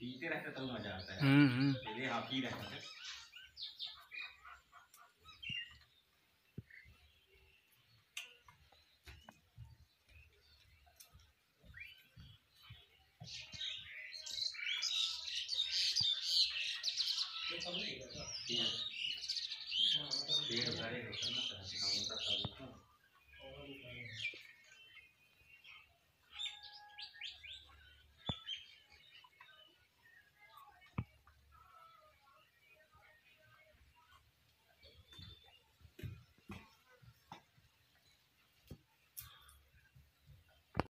पीते रहते तो मज़ा आता है। पहले हम्म।, हम्म। तो ये तो हाँ पी रहते थे पेट भरे होता ना